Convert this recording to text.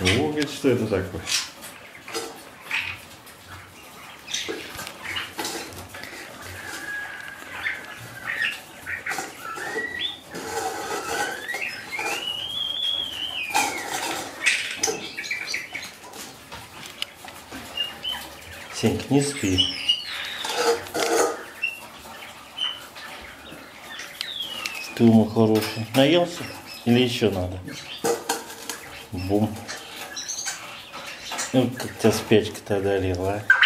О, что это такое? Сенька, не спи. Ты ему хороший. Наелся? Или еще надо? Бум. Ну, как тебя спячка-то одолела, а?